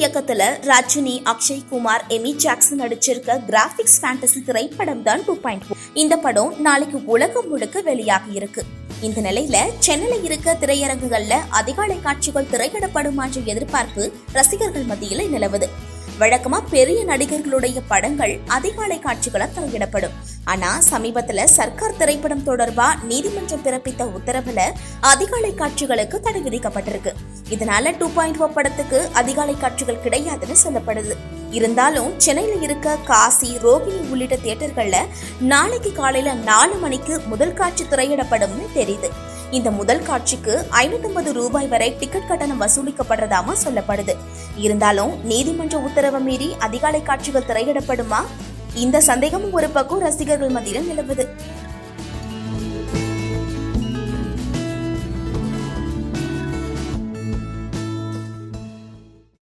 இயக்கத்துல Rajini Akshay Kumar Amy Jackson நடிச்சிருக்க graphics fantasy திரைப்படம் தான் டூ பாயிண்ட் இந்த படம் நாளைக்கு உலகம் முழுக்க வெளியாகி இருக்கு. இந்த நிலையில சென்னையில இருக்க திரையரங்குகள்ல அதிகாலை காட்சிகள் திரையிடப்படுமா என்ற எதிர்பார்ப்பு ரசிகர்கள் மத்தியில நிலவுது. வழக்கமா பெரிய நடிகர்களுடைய படங்கள் அதிகாலை காட்சிகளா திரையிடப்படும் ஆனா சமீபத்துல சர்க்கார் திரைப்படம் தொடர்பா நீதிமன்றம் பிறப்பித்த உத்தரவுல அதிகாலை காட்சிகளுக்கு தடை விதிக்கப்பட்டிருக்கு. இதனால டூ பாயிண்ட் படத்துக்கு அதிகாலை காட்சிகள் கிடையாதுன்னு சொல்லப்படுது. இருந்தாலும் சென்னையில இருக்க காசி ரோகிணி உள்ளிட்ட தியேட்டர்கள்ல நாளைக்கு காலையில நாலு மணிக்கு முதல் காட்சி திரையிடப்படும்னு தெரியுது. இந்த முதல் காட்சிக்கு ஐநூத்தி ரூபாய் வரை டிக்கெட் கட்டணம் வசூலிக்கப்படுறதாம சொல்லப்படுது. இருந்தாலும் நீதிமன்ற உத்தரவை மீறி அதிகாலை காட்சிகள் திரையிடப்படுமா? இந்த சந்தேகமும் ஒரு பக்கம் ரசிகர்கள் மத்தியில் நிலவுது.